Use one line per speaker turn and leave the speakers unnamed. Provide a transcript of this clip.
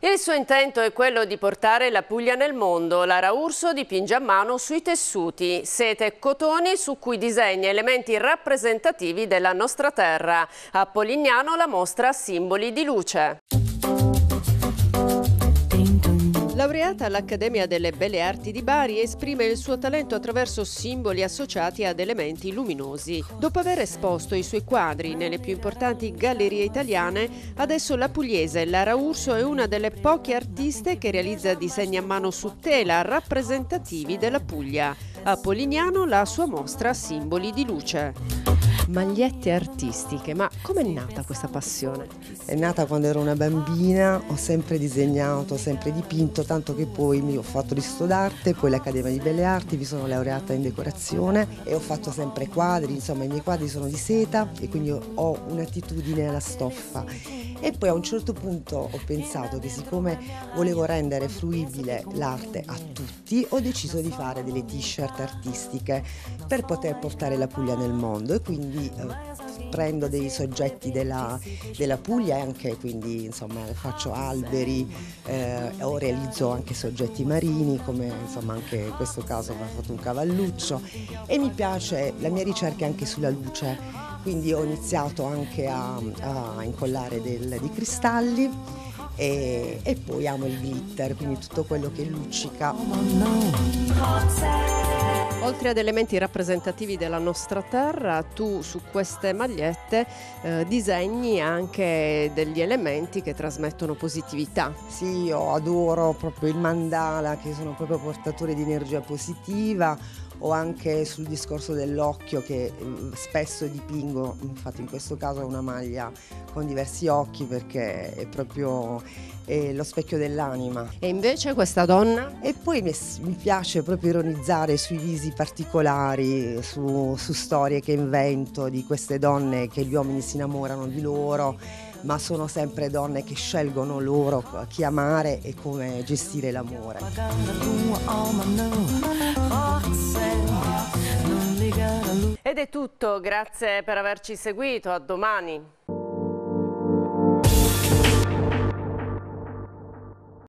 Il suo intento è quello di portare la Puglia nel mondo. Lara Urso dipinge a mano sui tessuti, sete e cotoni su cui disegna elementi rappresentativi della nostra terra. A Polignano la mostra Simboli di luce. Laureata all'Accademia delle Belle Arti di Bari, esprime il suo talento attraverso simboli associati ad elementi luminosi. Dopo aver esposto i suoi quadri nelle più importanti gallerie italiane, adesso la pugliese Lara Urso è una delle poche artiste che realizza disegni a mano su tela rappresentativi della Puglia. A Polignano la sua mostra Simboli di luce magliette artistiche, ma com'è nata questa passione?
È nata quando ero una bambina, ho sempre disegnato, ho sempre dipinto, tanto che poi mi ho fatto l'istituto d'arte, poi l'Accademia di Belle Arti, mi sono laureata in decorazione e ho fatto sempre quadri, insomma i miei quadri sono di seta e quindi ho un'attitudine alla stoffa. E poi a un certo punto ho pensato che siccome volevo rendere fruibile l'arte a tutti, ho deciso di fare delle t-shirt artistiche per poter portare la Puglia nel mondo e quindi quindi eh, prendo dei soggetti della, della, Puglia e anche quindi insomma faccio alberi eh, o realizzo anche soggetti marini come insomma anche in questo caso ho fatto un cavalluccio e mi piace la mia ricerca anche sulla luce quindi ho iniziato anche a, a incollare del, dei cristalli e, e, poi amo il glitter, quindi tutto quello che luccica.
Oltre ad elementi rappresentativi della nostra terra, tu su queste magliette eh, disegni anche degli elementi che trasmettono positività.
Sì, io adoro proprio il mandala, che sono proprio portatori di energia positiva o anche sul discorso dell'occhio che mm, spesso dipingo, infatti in questo caso è una maglia con diversi occhi perché è proprio è lo specchio dell'anima.
E invece questa donna?
E poi mi, mi piace proprio ironizzare sui visi particolari, su, su storie che invento di queste donne che gli uomini si innamorano di loro ma sono sempre donne che scelgono loro chi amare e come gestire l'amore.
Ed è tutto, grazie per averci seguito, a domani.